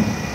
you